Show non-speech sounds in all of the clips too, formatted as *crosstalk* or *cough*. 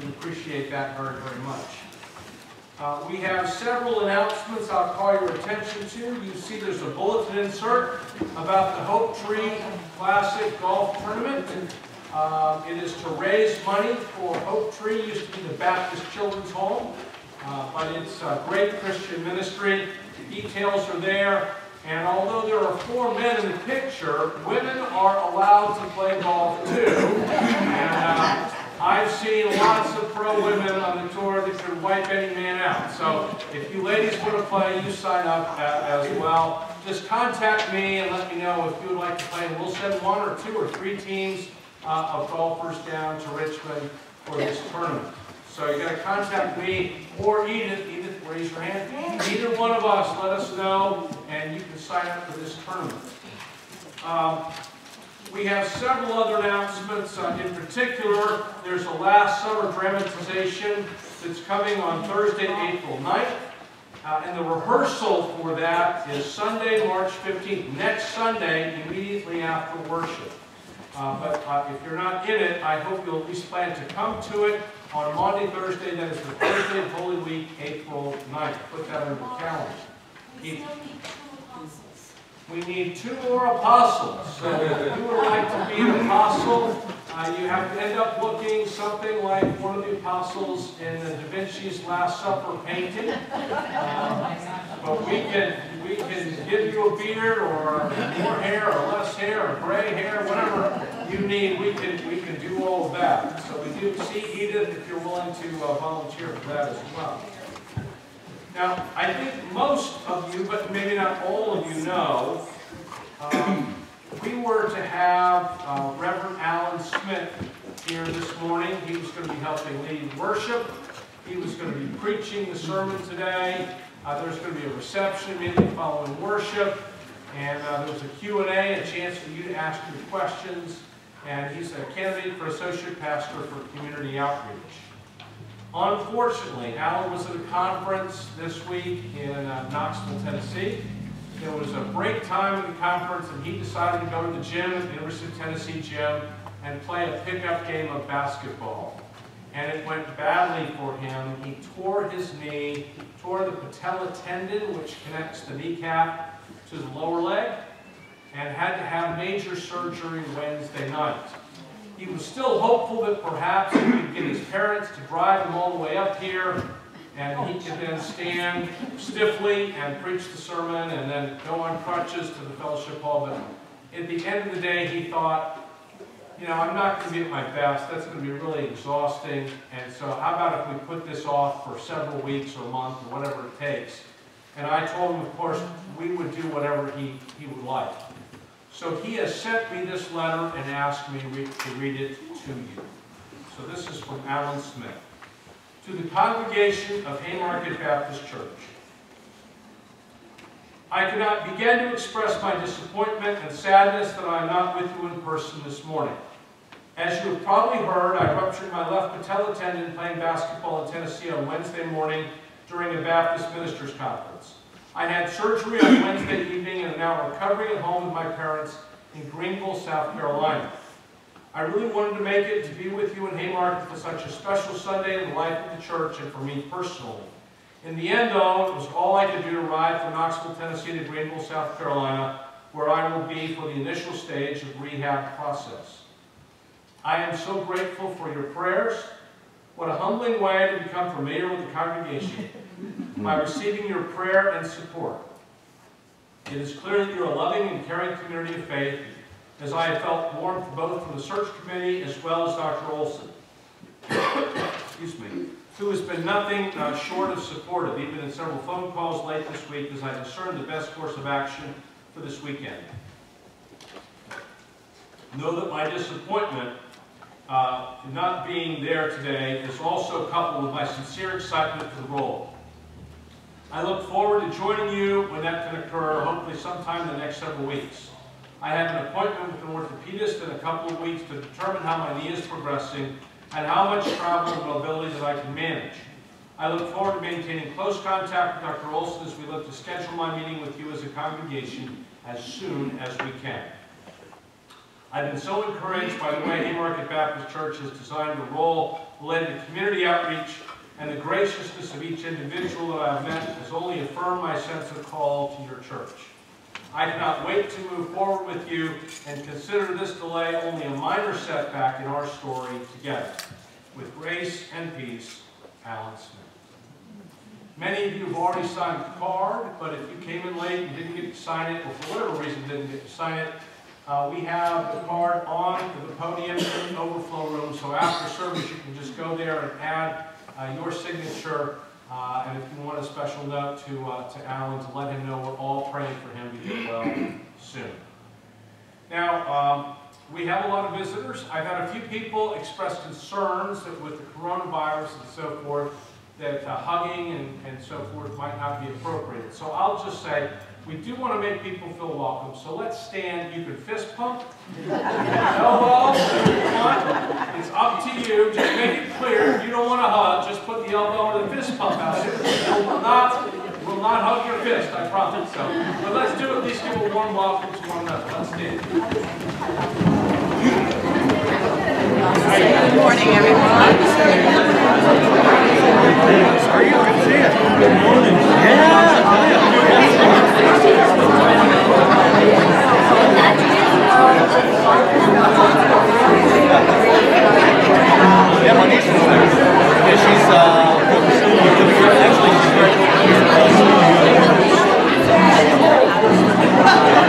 We appreciate that very, very much. Uh, we have several announcements I'll call your attention to. You see there's a bulletin insert about the Hope Tree Classic Golf Tournament. Uh, it is to raise money for Hope Tree, it used to be the Baptist Children's Home, uh, but it's a great Christian ministry. The details are there, and although there are four men in the picture, women are allowed to play golf too. And uh, I've seen lots of pro women on the tour that could wipe any man out. So if you ladies want to play, you sign up as well. Just contact me and let me know if you would like to play. And we'll send one or two or three teams uh, of golfers down to Richmond for this tournament. So you got to contact me or Edith. Edith, raise your hand. Either one of us, let us know, and you can sign up for this tournament. Um, we have several other announcements. Uh, in particular, there's a Last Supper dramatization that's coming on Thursday, April 9th. Uh, and the rehearsal for that is Sunday, March 15th, next Sunday, immediately after worship. Uh, but uh, if you're not in it, I hope you'll at least plan to come to it on Monday, Thursday, that is the Thursday of Holy Week, April 9th. Put that on your calendar. We need two more apostles. So if you would like to be an apostle, uh, you have to end up looking something like one of the apostles in the Da Vinci's Last Supper painting. Uh, but we can we can give you a beard or more hair or less hair or gray hair, whatever you need. We can we can do all of that. So we do see Edith if you're willing to uh, volunteer for that as well. Now, I think most of you, but maybe not all of you know, um, we were to have uh, Reverend Alan Smith here this morning. He was going to be helping lead worship. He was going to be preaching the sermon today. Uh, there's going to be a reception immediately following worship. And uh, there was a Q&A, a chance for you to ask your questions. And he's a candidate for associate pastor for community outreach. Unfortunately, Alan was at a conference this week in uh, Knoxville, Tennessee. There was a break time in the conference, and he decided to go to the gym at the University of Tennessee gym and play a pickup game of basketball. And it went badly for him. He tore his knee, tore the patella tendon, which connects the kneecap to the lower leg, and had to have major surgery Wednesday night. He was still hopeful that perhaps he could get his parents to drive him all the way up here and he could then stand stiffly and preach the sermon and then go on crutches to the fellowship hall. But at the end of the day, he thought, you know, I'm not going to be at my best. That's going to be really exhausting. And so how about if we put this off for several weeks or a month or whatever it takes? And I told him, of course, we would do whatever he, he would like. So he has sent me this letter and asked me to read it to you. So this is from Alan Smith. To the congregation of Haymarket Baptist Church. I cannot begin to express my disappointment and sadness that I am not with you in person this morning. As you have probably heard, I ruptured my left patella tendon playing basketball in Tennessee on Wednesday morning during a Baptist Ministers Conference. I had surgery on Wednesday evening and am now recovering at home with my parents in Greenville, South Carolina. I really wanted to make it to be with you in Haymarket for such a special Sunday in the life of the church and for me personally. In the end, though, it was all I could do to ride from Knoxville, Tennessee to Greenville, South Carolina, where I will be for the initial stage of rehab process. I am so grateful for your prayers. What a humbling way to become familiar with the congregation by receiving your prayer and support. It is clear that you're a loving and caring community of faith, as I have felt warmth both from the search committee as well as Dr. Olson. excuse me, who has been nothing uh, short of supportive, even in several phone calls late this week as I discerned the best course of action for this weekend. Know that my disappointment uh, in not being there today is also coupled with my sincere excitement for the role. I look forward to joining you when that can occur, hopefully sometime in the next several weeks. I have an appointment with an orthopedist in a couple of weeks to determine how my knee is progressing and how much travel and mobility that I can manage. I look forward to maintaining close contact with Dr. Olson as we look to schedule my meeting with you as a congregation as soon as we can. I've been so encouraged by the way Haymarket Baptist Church has designed the role related to community outreach and the graciousness of each individual that I've met has only affirmed my sense of call to your church. I cannot wait to move forward with you and consider this delay only a minor setback in our story together. With grace and peace, Alan Smith. Many of you have already signed the card, but if you came in late and didn't get to sign it, or for whatever reason didn't get to sign it, uh, we have the card on the podium in the overflow room, so after service you can just go there and add your signature, uh, and if you want a special note to, uh, to Alan to let him know we're all praying for him to get well soon. Now, um, we have a lot of visitors. I've had a few people express concerns that with the coronavirus and so forth, that uh, hugging and, and so forth might not be appropriate. So I'll just say, we do want to make people feel welcome, so let's stand. You can fist pump, *laughs* elbow, if you want. It's up to you. Just make it clear. If you don't want to hug, just put the elbow or the fist pump out. We will not, will not hug your fist, I promise. So, but let's do at least give a warm welcome to one another. Let's stand. Good morning, everyone. Are you good to see you? Good morning. Yeah. Yeah, my niece is there. Yeah, she's uh, she's very.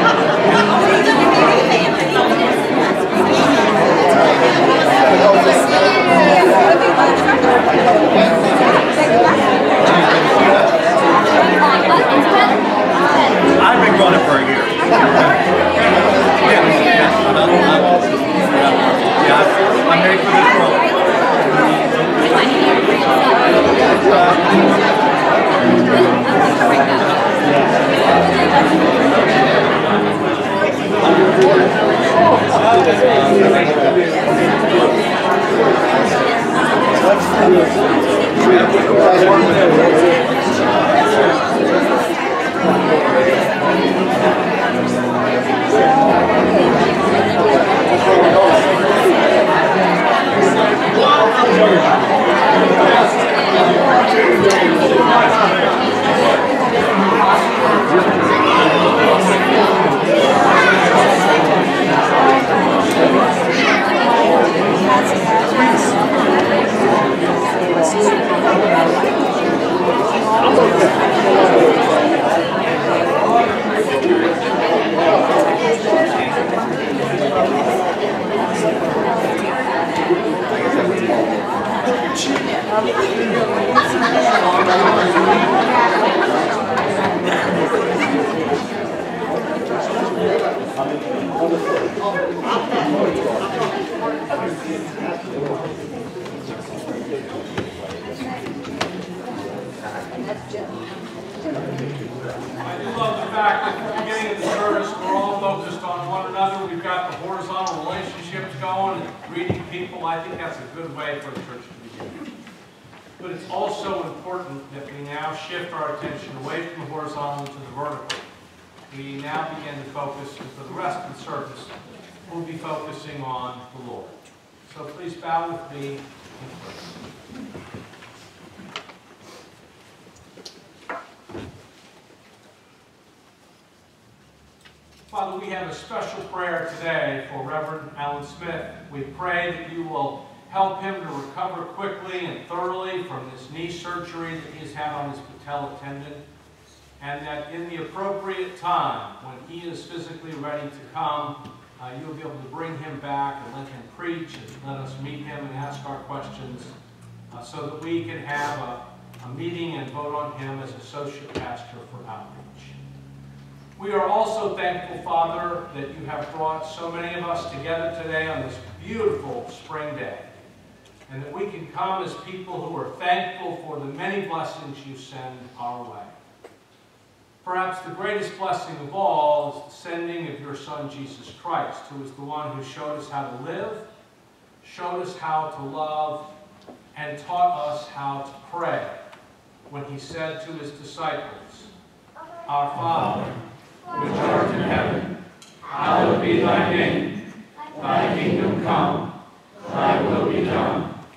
Recover quickly and thoroughly from this knee surgery that he has had on his patella tendon, and that in the appropriate time, when he is physically ready to come, uh, you'll be able to bring him back and let him preach and let us meet him and ask our questions uh, so that we can have a, a meeting and vote on him as associate pastor for outreach. We are also thankful, Father, that you have brought so many of us together today on this beautiful spring day, and that we can come as people who are thankful for the many blessings you send our way. Perhaps the greatest blessing of all is the sending of your Son, Jesus Christ, who is the one who showed us how to live, showed us how to love, and taught us how to pray when he said to his disciples, Our Father, which art in heaven, hallowed be thy name. Thy kingdom come, thy will be done,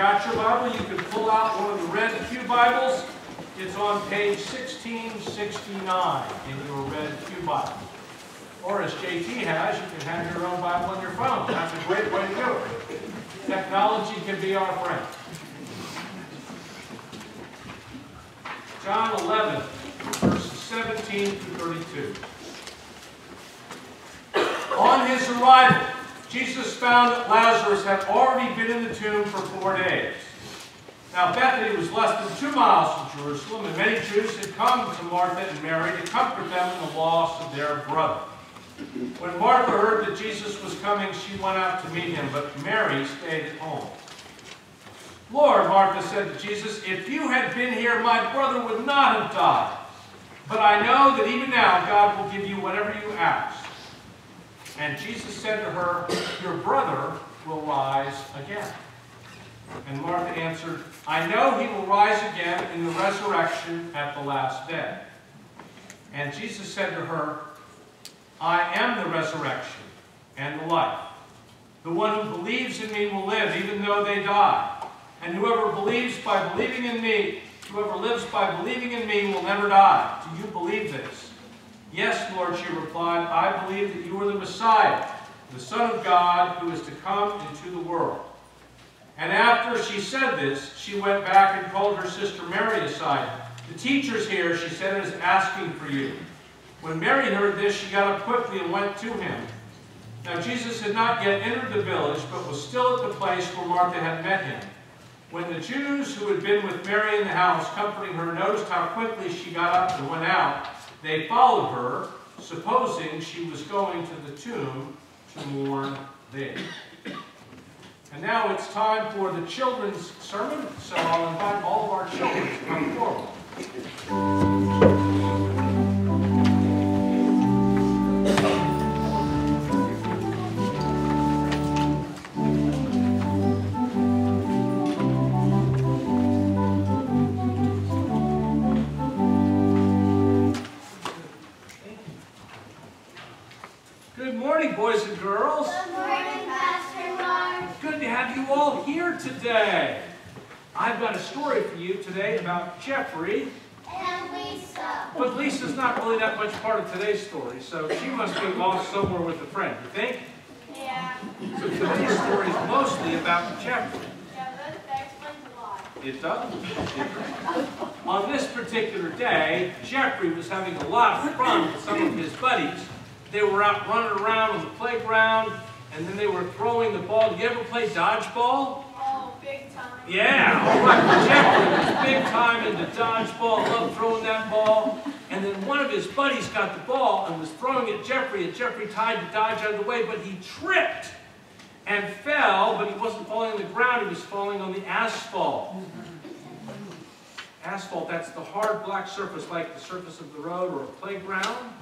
Forgot your Bible, you can pull out one of the red Pew Bibles. It's on page 1669 in your red Pew Bible. Or as JT has, you can have your own Bible on your phone. That's a great way to do it. Technology can be our friend. John 11, verses 17 to 32. On his arrival, Jesus found that Lazarus had already been in the tomb for four days. Now Bethany was less than two miles from Jerusalem, and many Jews had come to Martha and Mary to comfort them in the loss of their brother. When Martha heard that Jesus was coming, she went out to meet him, but Mary stayed at home. Lord, Martha said to Jesus, if you had been here, my brother would not have died. But I know that even now God will give you whatever you ask. And Jesus said to her, Your brother will rise again. And Martha answered, I know he will rise again in the resurrection at the last day. And Jesus said to her, I am the resurrection and the life. The one who believes in me will live even though they die. And whoever believes by believing in me, whoever lives by believing in me will never die. Do you believe this? Yes, Lord, she replied, I believe that you are the Messiah, the Son of God, who is to come into the world. And after she said this, she went back and called her sister Mary aside. The teacher's here, she said, is asking for you. When Mary heard this, she got up quickly and went to him. Now Jesus had not yet entered the village, but was still at the place where Martha had met him. When the Jews who had been with Mary in the house, comforting her, noticed how quickly she got up and went out, they followed her, supposing she was going to the tomb to mourn there. And now it's time for the children's sermon, so I'll invite all of our children to come forward. Part of today's story, so she must be lost somewhere with a friend, you think? Yeah. So today's story is mostly about Jeffrey. Yeah, that, explains a lot. It does. It does. On this particular day, Jeffrey was having a lot of fun with some of his buddies. They were out running around on the playground, and then they were throwing the ball. Do you ever play dodgeball? Yeah, all right. Jeffrey was big time into dodgeball, loved throwing that ball. And then one of his buddies got the ball and was throwing at Jeffrey, and Jeffrey tried to dodge out of the way, but he tripped and fell, but he wasn't falling on the ground, he was falling on the asphalt. Asphalt, that's the hard black surface like the surface of the road or a playground.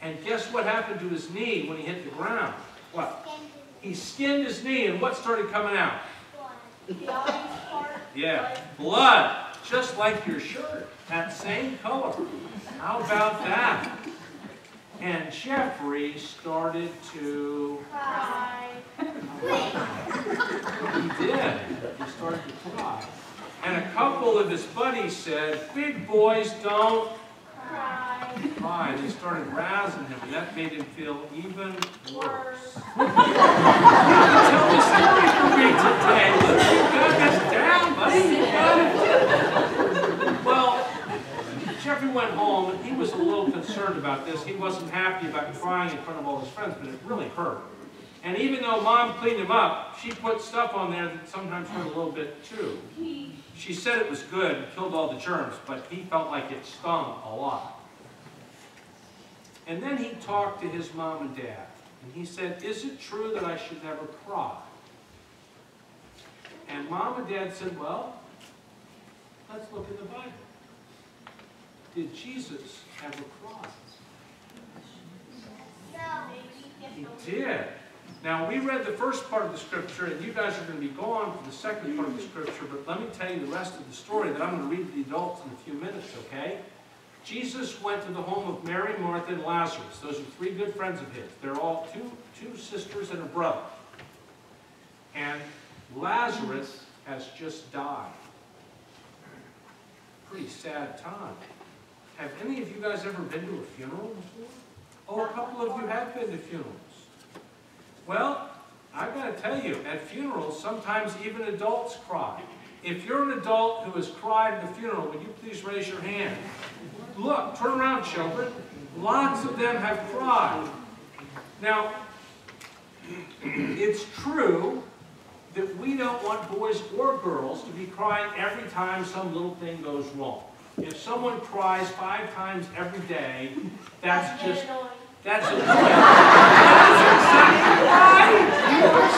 And guess what happened to his knee when he hit the ground? What? He skinned his knee, and what started coming out? Yeah, blood, just like your shirt, that same color. How about that? And Jeffrey started to, Cry. he did, he started to cry. And a couple of his buddies said, big boys don't Cry. cry. They started razzing him, and that made him feel even worse. Worse. *laughs* Tell the story you got down, buddy. Well, Jeffrey went home, and he was a little concerned about this. He wasn't happy about crying in front of all his friends, but it really hurt. And even though Mom cleaned him up, she put stuff on there that sometimes hurt a little bit too. She said it was good, killed all the germs, but he felt like it stung a lot. And then he talked to his mom and dad, and he said, is it true that I should never cry? And mom and dad said, well, let's look in the Bible. Did Jesus have ever cry? He did. Now, we read the first part of the scripture, and you guys are going to be going for the second part of the scripture, but let me tell you the rest of the story that I'm going to read to the adults in a few minutes, okay? Jesus went to the home of Mary, Martha, and Lazarus. Those are three good friends of his. They're all two, two sisters and a brother. And Lazarus has just died. Pretty sad time. Have any of you guys ever been to a funeral before? Oh, a couple of you have been to funerals. Well, I've got to tell you, at funerals, sometimes even adults cry. If you're an adult who has cried at a funeral, would you please raise your hand? Look, turn around, children. Lots of them have cried. Now, *clears throat* it's true that we don't want boys or girls to be crying every time some little thing goes wrong. If someone cries five times every day, that's just, annoying. that's annoying. That is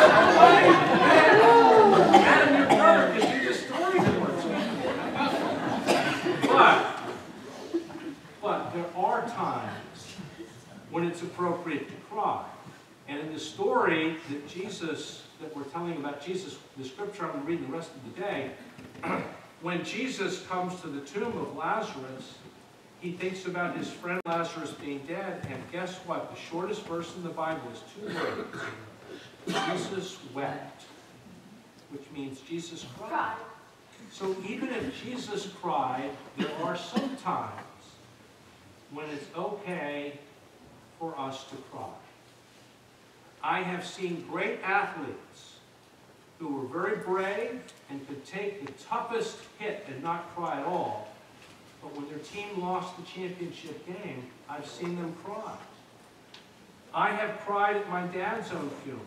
exactly right. Adam, your turn, because you just us. But, but there are times when it's appropriate to cry. And in the story that Jesus, that we're telling about Jesus, the scripture I'm going to read the rest of the day, *clears throat* when Jesus comes to the tomb of Lazarus, he thinks about his friend Lazarus being dead, and guess what? The shortest verse in the Bible is two words. Jesus wept, which means Jesus cried. So even if Jesus cried, there are some times when it's okay for us to cry. I have seen great athletes who were very brave and could take the toughest hit and not cry at all. But when their team lost the championship game, I've seen them cry. I have cried at my dad's own funeral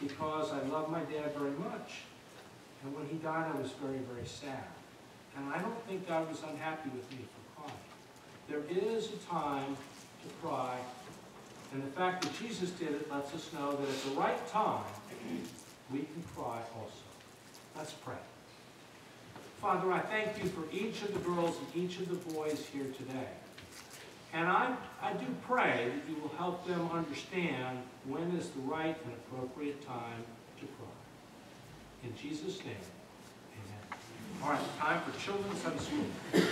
because I love my dad very much. And when he died, I was very, very sad. And I don't think God was unhappy with me for crying. There is a time to cry, and the fact that Jesus did it lets us know that at the right time, we can cry also. Let's pray. Father, I thank you for each of the girls and each of the boys here today. And I, I do pray that you will help them understand when is the right and appropriate time to cry. In Jesus' name, amen. All right, time for Children's Sunday School.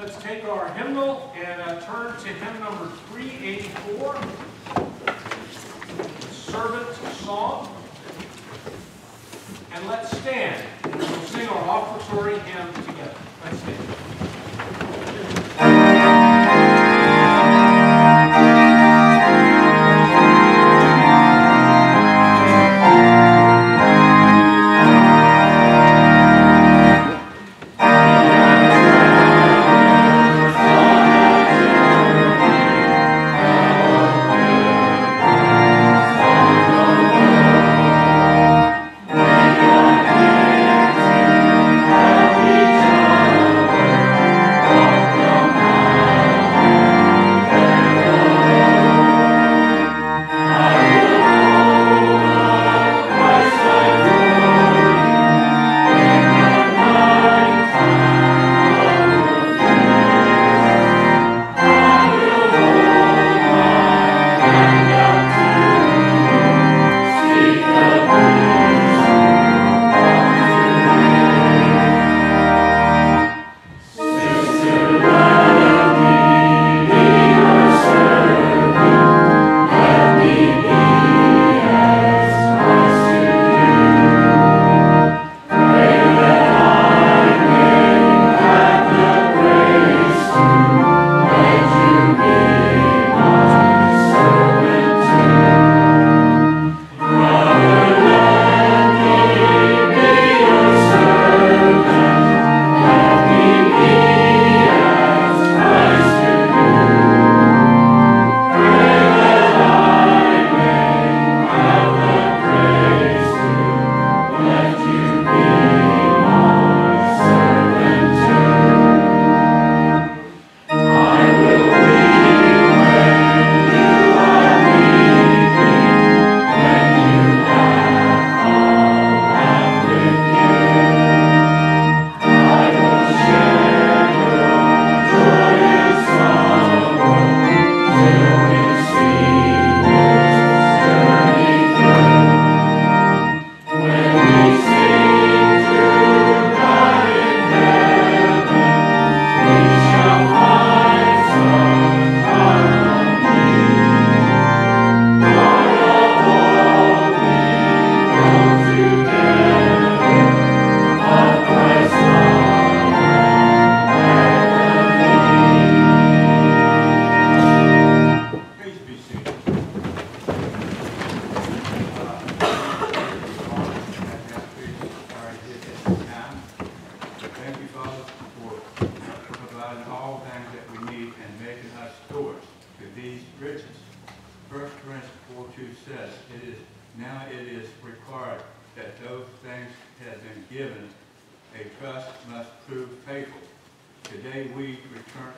Let's take our hymnal and uh, turn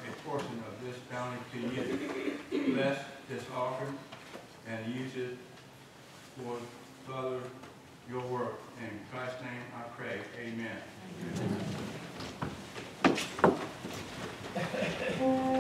a portion of this bounty to you. Bless this offering and use it for further your work. In Christ's name I pray. Amen. Amen. *laughs*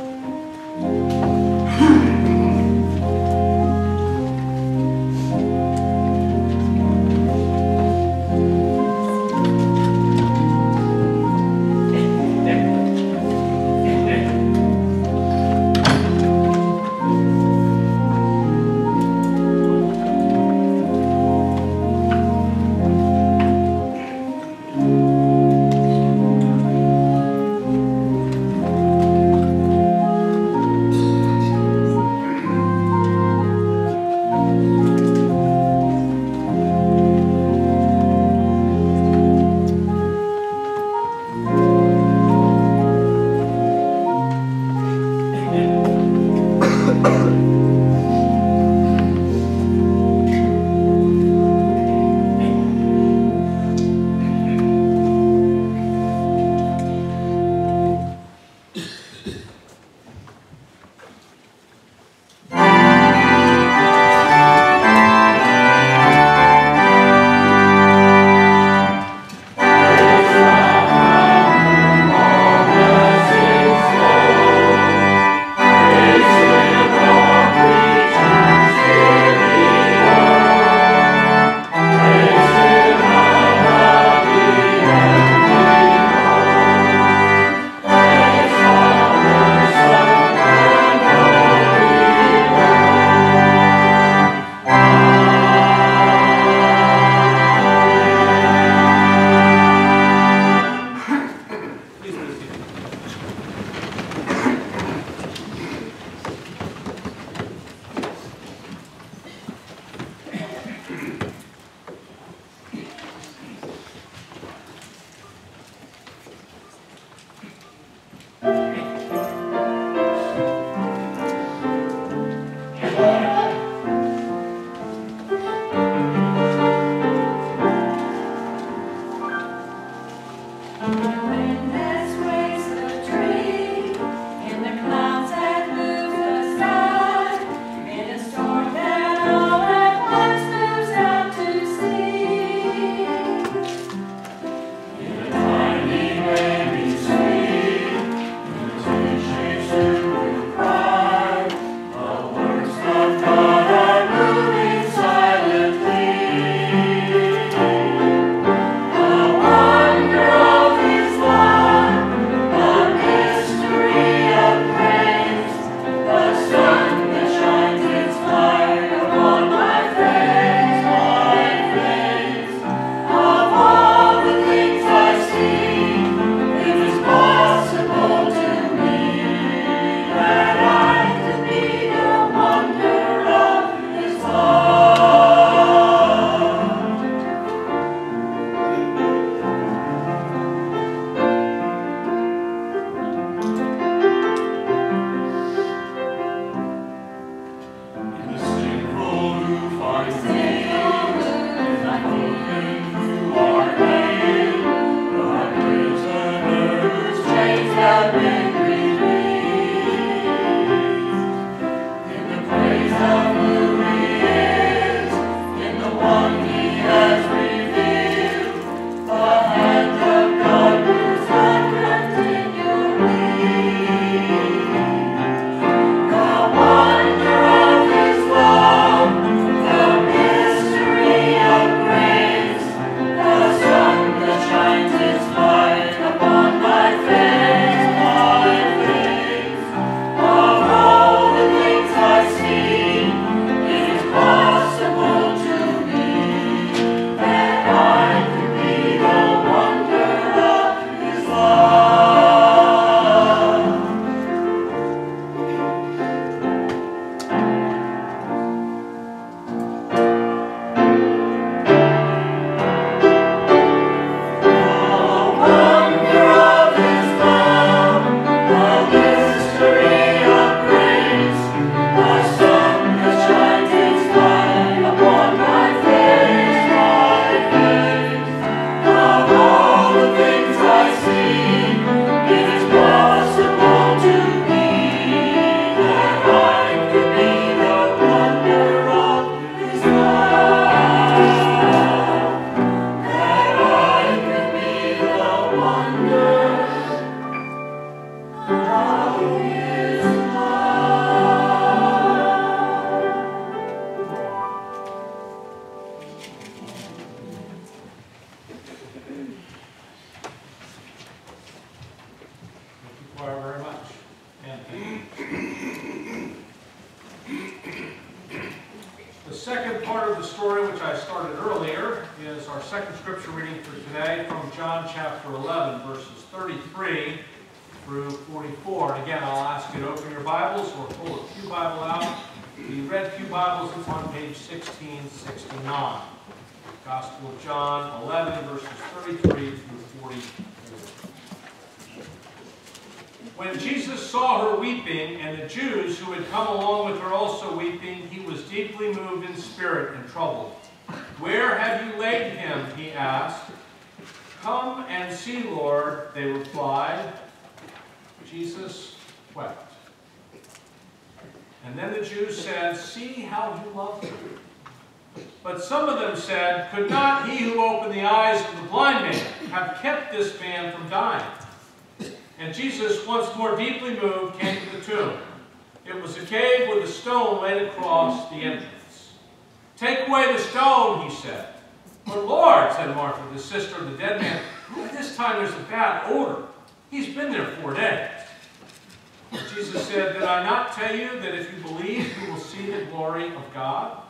Jesus said, Did I not tell you that if you believe, you will see the glory of God?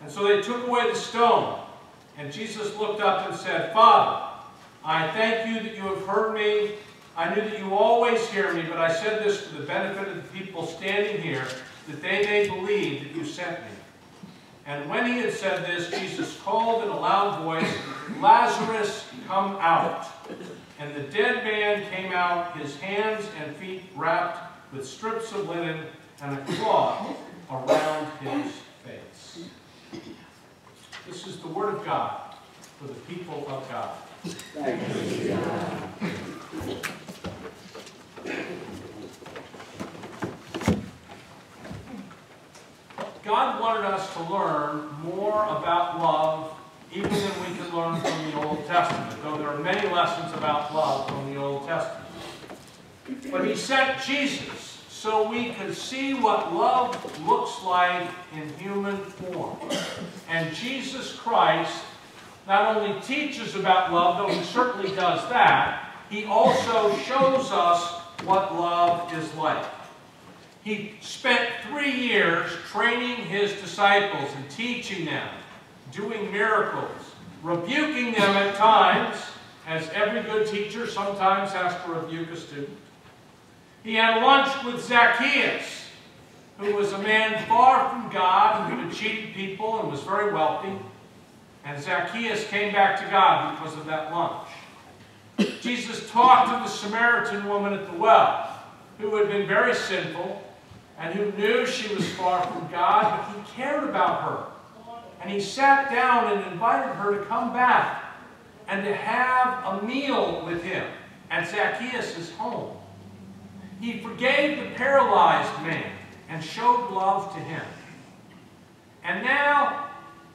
And so they took away the stone. And Jesus looked up and said, Father, I thank you that you have heard me. I knew that you always hear me, but I said this for the benefit of the people standing here, that they may believe that you sent me. And when he had said this, Jesus called in a loud voice, Lazarus, come out. And the dead man came out, his hands and feet wrapped with strips of linen and a cloth around his face. This is the word of God for the people of God. God wanted us to learn more about love even than we can learn from the Old Testament, though there are many lessons about love from the Old Testament. But he sent Jesus so we could see what love looks like in human form. And Jesus Christ not only teaches about love, though he certainly does that, he also shows us what love is like. He spent three years training his disciples and teaching them, doing miracles, rebuking them at times, as every good teacher sometimes has to rebuke a student. He had lunch with Zacchaeus, who was a man far from God and who had cheated people and was very wealthy. And Zacchaeus came back to God because of that lunch. Jesus talked to the Samaritan woman at the well, who had been very sinful and who knew she was far from God, but he cared about her. And he sat down and invited her to come back and to have a meal with him at Zacchaeus' home. He forgave the paralyzed man and showed love to him. And now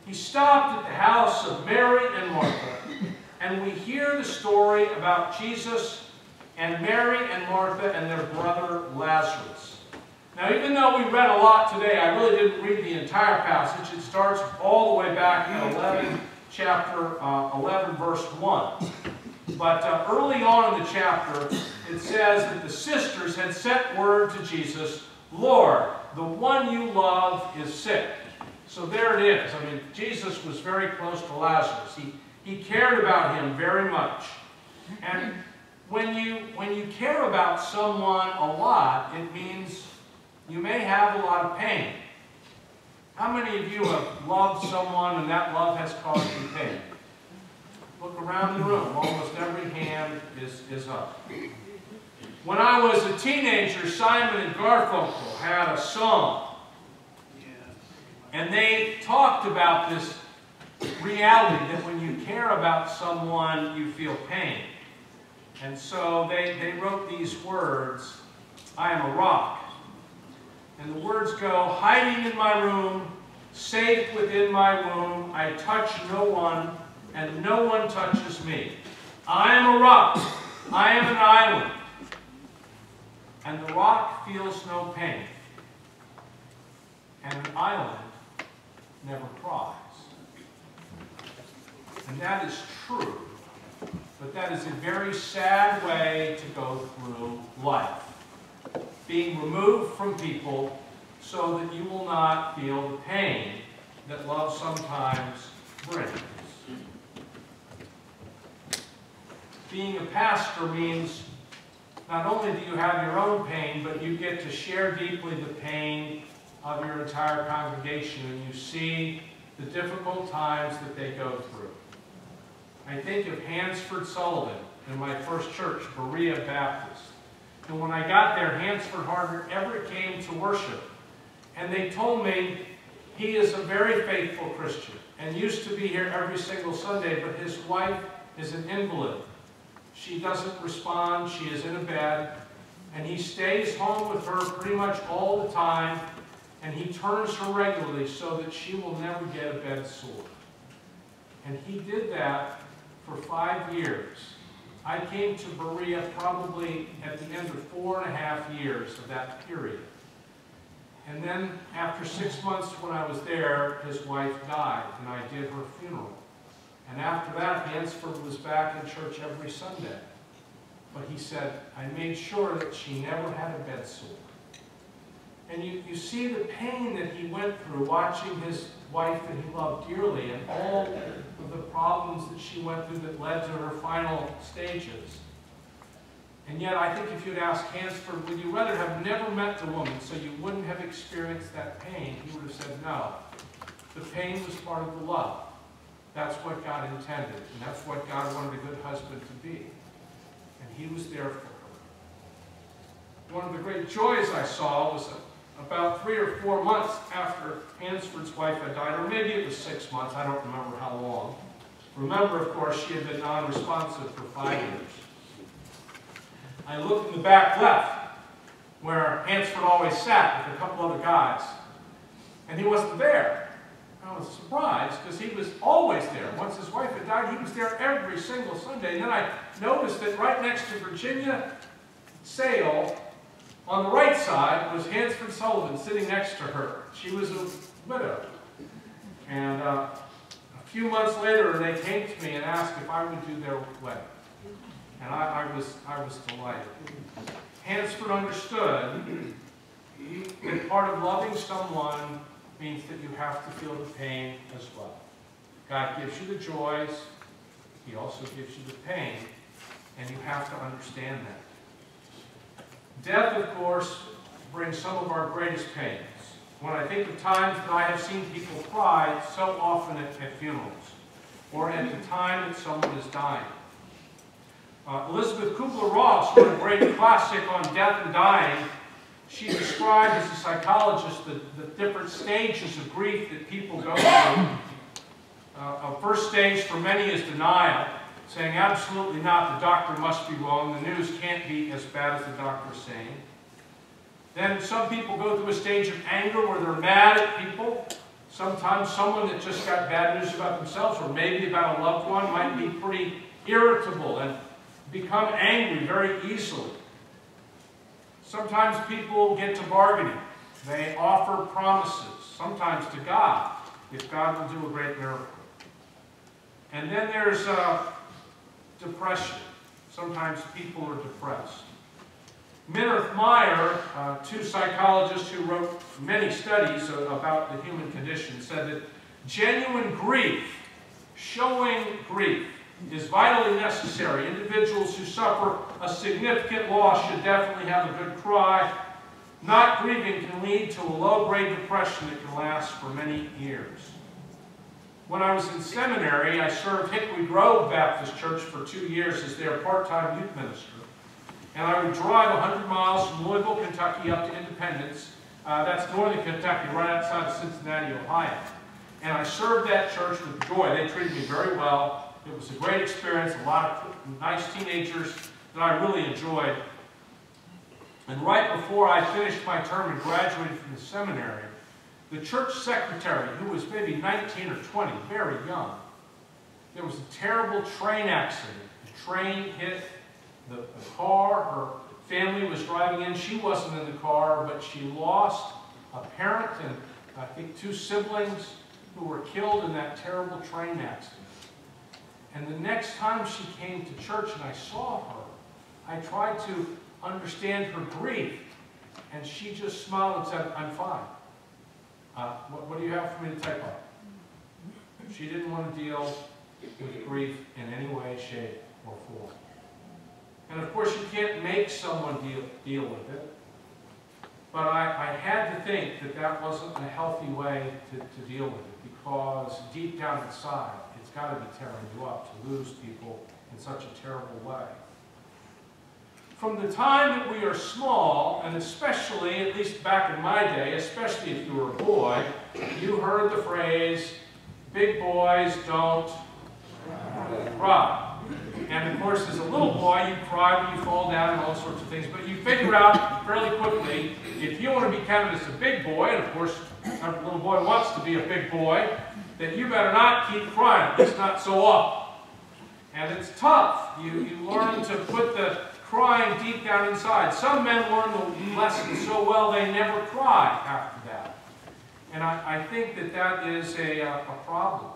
he stopped at the house of Mary and Martha, and we hear the story about Jesus and Mary and Martha and their brother Lazarus. Now, even though we read a lot today, I really didn't read the entire passage. It starts all the way back in 11, chapter uh, 11, verse 1. But uh, early on in the chapter, it says that the sisters had sent word to Jesus, Lord, the one you love is sick. So there it is. I mean, Jesus was very close to Lazarus. He, he cared about him very much. And when you, when you care about someone a lot, it means you may have a lot of pain. How many of you have loved someone and that love has caused you pain? Look around the room. Almost every hand is, is up. When I was a teenager, Simon and Garfunkel had a song. And they talked about this reality that when you care about someone, you feel pain. And so they, they wrote these words, I am a rock. And the words go, hiding in my room, safe within my womb, I touch no one, and no one touches me. I am a rock. I am an island. And the rock feels no pain. And an island never cries. And that is true. But that is a very sad way to go through life. Being removed from people so that you will not feel the pain that love sometimes brings. Being a pastor means not only do you have your own pain, but you get to share deeply the pain of your entire congregation and you see the difficult times that they go through. I think of Hansford Sullivan in my first church, Berea Baptist. And when I got there, Hansford hardly ever came to worship. And they told me he is a very faithful Christian and used to be here every single Sunday, but his wife is an invalid. She doesn't respond, she is in a bed, and he stays home with her pretty much all the time, and he turns her regularly so that she will never get a bed sore. And he did that for five years. I came to Berea probably at the end of four and a half years of that period. And then after six months when I was there, his wife died, and I did her funeral. And after that, Hansford was back in church every Sunday. But he said, I made sure that she never had a bed sore. And you, you see the pain that he went through watching his wife that he loved dearly and all of the problems that she went through that led to her final stages. And yet, I think if you'd asked Hansford, would you rather have never met the woman so you wouldn't have experienced that pain, he would have said no. The pain was part of the love. That's what God intended, and that's what God wanted a good husband to be. And he was there for her. One of the great joys I saw was about three or four months after Hansford's wife had died, or maybe it was six months, I don't remember how long. Remember, of course, she had been non-responsive for five years. I looked in the back left, where Hansford always sat with a couple other guys, and he wasn't there. I was surprised because he was always there. Once his wife had died, he was there every single Sunday. And then I noticed that right next to Virginia Sale, on the right side, was Hansford Sullivan sitting next to her. She was a widow. And uh, a few months later, they came to me and asked if I would do their wedding. And I, I was, I was delighted. Hansford understood that part of loving someone means that you have to feel the pain as well. God gives you the joys, He also gives you the pain, and you have to understand that. Death, of course, brings some of our greatest pains. When I think of times that I have seen people cry so often at, at funerals, or at the time that someone is dying. Uh, Elisabeth Kubler-Ross wrote a great classic on death and dying, she described as a psychologist the, the different stages of grief that people go through. Uh, a first stage for many is denial, saying absolutely not, the doctor must be wrong, the news can't be as bad as the doctor is saying. Then some people go through a stage of anger where they're mad at people. Sometimes someone that just got bad news about themselves or maybe about a loved one might be pretty irritable and become angry very easily. Sometimes people get to bargaining. They offer promises, sometimes to God, if God will do a great miracle. And then there's uh, depression. Sometimes people are depressed. Minirth Meier, uh, two psychologists who wrote many studies about the human condition, said that genuine grief, showing grief, is vitally necessary. Individuals who suffer a significant loss should definitely have a good cry. Not grieving can lead to a low-grade depression that can last for many years. When I was in seminary, I served Hickory Grove Baptist Church for two years as their part-time youth minister. And I would drive 100 miles from Louisville, Kentucky up to Independence. Uh, that's northern Kentucky, right outside of Cincinnati, Ohio. And I served that church with joy. They treated me very well. It was a great experience, a lot of nice teenagers that I really enjoyed. And right before I finished my term and graduated from the seminary, the church secretary, who was maybe 19 or 20, very young, there was a terrible train accident. The train hit the, the car. Her family was driving in. She wasn't in the car, but she lost a parent and I think two siblings who were killed in that terrible train accident. And the next time she came to church and I saw her, I tried to understand her grief. And she just smiled and said, I'm fine. Uh, what, what, do you have for me to type up? She didn't want to deal with grief in any way, shape, or form. And of course, you can't make someone deal, deal with it. But I, I had to think that that wasn't a healthy way to, to deal with it because deep down inside, got to be tearing you up to lose people in such a terrible way. From the time that we are small, and especially, at least back in my day, especially if you were a boy, you heard the phrase, big boys don't cry. And of course, as a little boy, you cry when you fall down and all sorts of things, but you figure out fairly quickly, if you want to be counted as a big boy, and of course, every little boy wants to be a big boy, then you better not keep crying, least not so often. And it's tough. You, you learn to put the crying deep down inside. Some men learn the lesson so well they never cry after that. And I, I think that that is a, uh, a problem.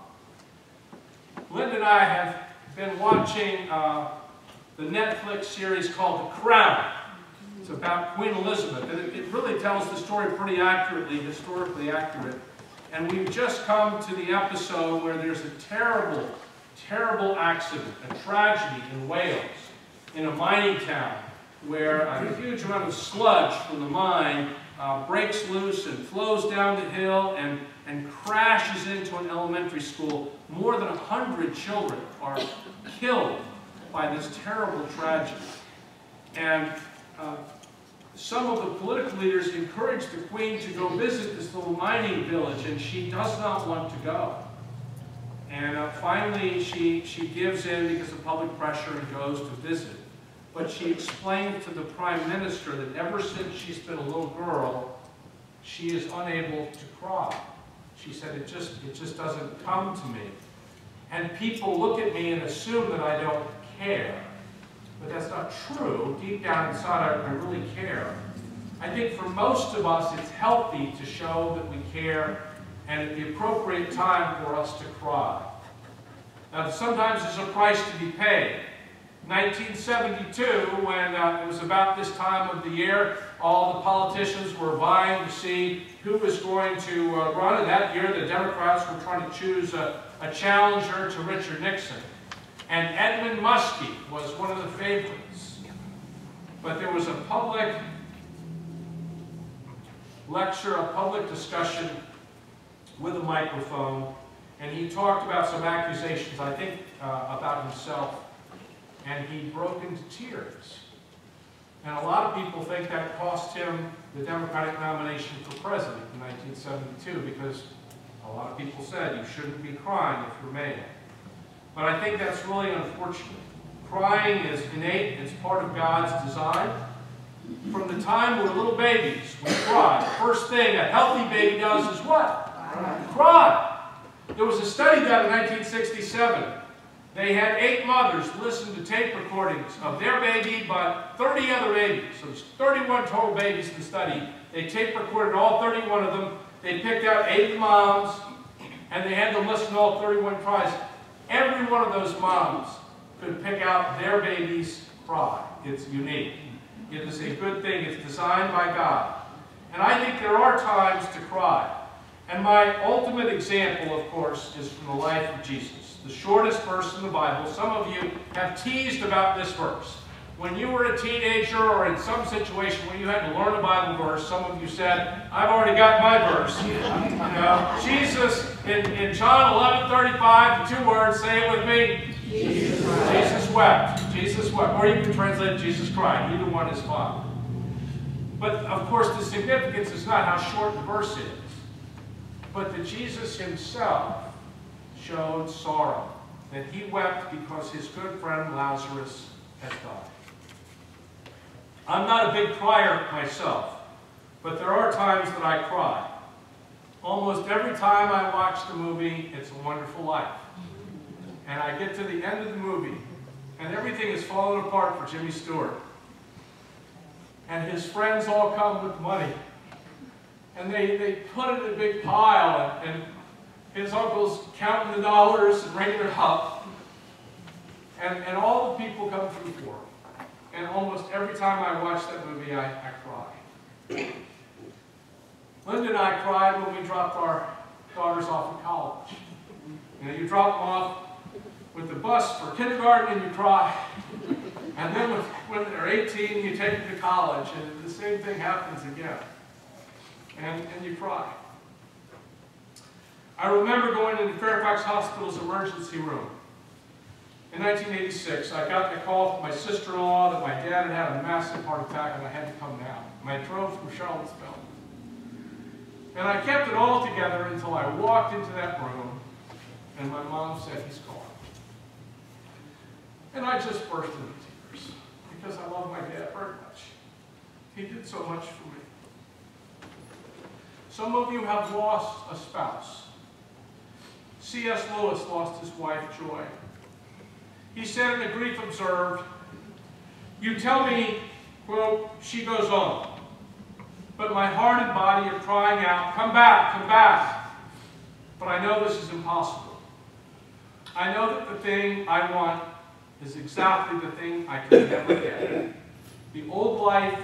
Linda and I have been watching uh, the Netflix series called The Crown. It's about Queen Elizabeth, and it, it really tells the story pretty accurately, historically accurate. And we've just come to the episode where there's a terrible, terrible accident, a tragedy in Wales, in a mining town, where a huge amount of sludge from the mine uh, breaks loose and flows down the hill and, and crashes into an elementary school. More than 100 children are killed by this terrible tragedy. And uh, some of the political leaders encourage the Queen to go visit this little mining village, and she does not want to go. And uh, finally, she, she gives in because of public pressure and goes to visit. But she explained to the Prime Minister that ever since she's been a little girl, she is unable to cry. She said, it just, it just doesn't come to me. And people look at me and assume that I don't care. But that's not true. Deep down inside, I, I really care. I think for most of us, it's healthy to show that we care and at the appropriate time for us to cry. Now, sometimes there's a price to be paid. 1972, when uh, it was about this time of the year, all the politicians were vying to see who was going to uh, run. And that year, the Democrats were trying to choose a, a challenger to Richard Nixon. And Edmund Muskie was one of the favorites. But there was a public lecture, a public discussion with a microphone, and he talked about some accusations, I think, uh, about himself, and he broke into tears. And a lot of people think that cost him the Democratic nomination for president in 1972 because a lot of people said you shouldn't be crying if you're male. But I think that's really unfortunate. Crying is innate, it's part of God's design. From the time we're little babies, we cry. First thing a healthy baby does is what? Cry. cry. There was a study done in 1967. They had eight mothers listen to tape recordings of their baby, but 30 other babies. So there's 31 total babies in the study. They tape recorded all 31 of them. They picked out eight moms, and they had them listen to all 31 cries. Every one of those moms could pick out their baby's cry. It's unique. It is a good thing. It's designed by God. And I think there are times to cry. And my ultimate example, of course, is from the life of Jesus, the shortest verse in the Bible. Some of you have teased about this verse. When you were a teenager or in some situation where you had to learn a Bible verse, some of you said, I've already got my verse. *laughs* You know, Jesus, in, in John 11, 35, the two words, say it with me. Jesus, Jesus wept. Jesus wept. Or you can translate Jesus cried. Either one is fine. But of course, the significance is not how short the verse is, but that Jesus himself showed sorrow, that he wept because his good friend Lazarus had died. I'm not a big crier myself, but there are times that I cry. Almost every time I watch the movie, It's a Wonderful Life. And I get to the end of the movie, and everything is falling apart for Jimmy Stewart. And his friends all come with money. And they, they put it in a big pile, and, and his uncle's counting the dollars and ringing it up. And, and all the people come through for him. And almost every time I watch that movie, I, I cry. Linda and I cried when we dropped our daughters off at college. You know, you drop them off with the bus for kindergarten and you cry. And then when, when they're 18, you take them to college and the same thing happens again. And, and you cry. I remember going into Fairfax Hospital's emergency room. In 1986, I got the call from my sister-in-law that my dad had had a massive heart attack and I had to come down. And I drove from Charlottesville. And I kept it all together until I walked into that room and my mom said, he's gone. And I just burst into tears because I love my dad very much. He did so much for me. Some of you have lost a spouse. C.S. Lewis lost his wife, Joy. He said in the Grief Observed, You tell me, quote, she goes on, but my heart and body are crying out, Come back, come back. But I know this is impossible. I know that the thing I want is exactly the thing I can never get. The old life,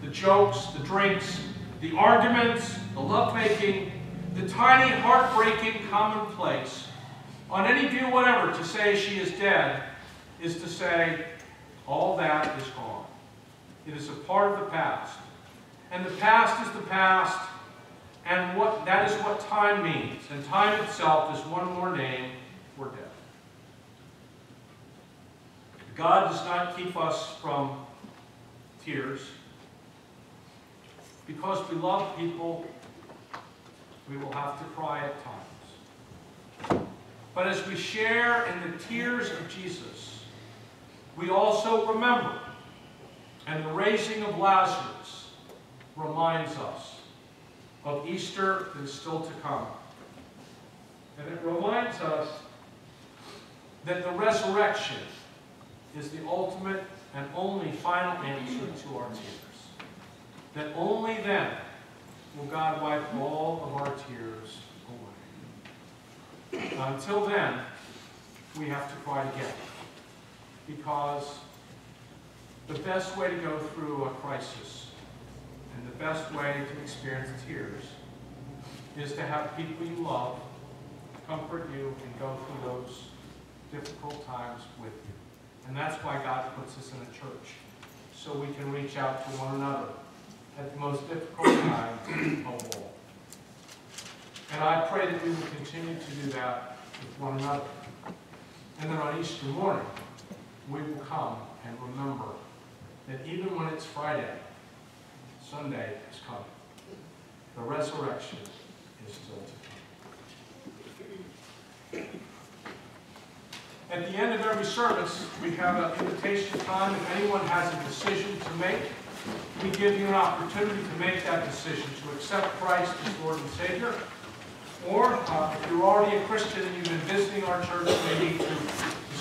the jokes, the drinks, the arguments, the lovemaking, the tiny, heartbreaking commonplace. On any view whatever, to say she is dead is to say all that is gone. It is a part of the past. And the past is the past, and what that is what time means. And time itself is one more name for death. God does not keep us from tears. Because we love people, we will have to cry at times. But as we share in the tears of Jesus, we also remember, and the raising of Lazarus reminds us of Easter that is still to come. And it reminds us that the resurrection is the ultimate and only final answer to our tears. That only then will God wipe all of our tears away. Until then, we have to cry together. Because the best way to go through a crisis and the best way to experience tears is to have people you love comfort you and go through those difficult times with you. And that's why God puts us in a church, so we can reach out to one another at the most difficult time of all. And I pray that we will continue to do that with one another. And then on Easter morning, we will come and remember that even when it's Friday, Sunday is coming. The resurrection is still to come. At the end of every service, we have an invitation time. If anyone has a decision to make, we give you an opportunity to make that decision, to accept Christ as Lord and Savior. Or uh, if you're already a Christian and you've been visiting our church, maybe to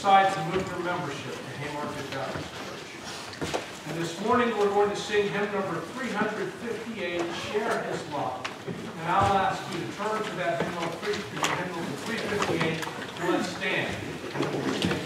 move membership to Haymarket Baptist Church. And this morning we're going to sing hymn number 358, Share His Love. And I'll ask you to turn to that hymn number 358. Let's stand.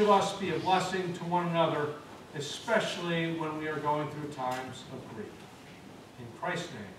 of us be a blessing to one another, especially when we are going through times of grief. In Christ's name.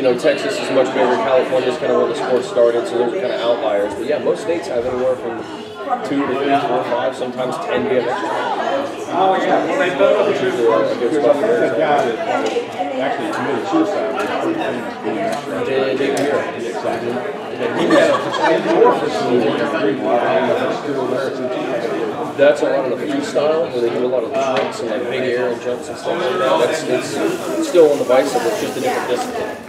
You know, Texas is much bigger. California is kind of where the sport started, so those are kind of outliers. But yeah, most states have anywhere from two to three, four, five, sometimes ten BMX. Oh, yeah. Which is a, a good Because uh, spot I for think that there. guy that actually committed suicide was pretty famous BMX racer. Dave Dave Mirra. He had a amorphous in Greenville. I don't know if it's still there since he had it. That's a lot of the freestyle where they do a lot of tricks and like big air and jumps and stuff like that. That's it's, it's still on the bicycle, it's just a different discipline.